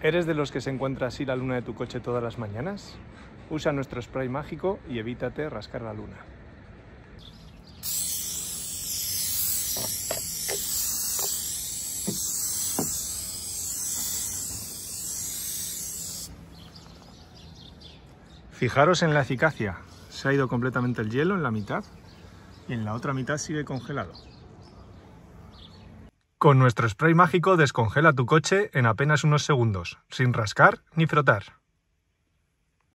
¿Eres de los que se encuentra así la luna de tu coche todas las mañanas? Usa nuestro spray mágico y evítate rascar la luna. Fijaros en la eficacia. Se ha ido completamente el hielo en la mitad y en la otra mitad sigue congelado. Con nuestro spray mágico descongela tu coche en apenas unos segundos, sin rascar ni frotar.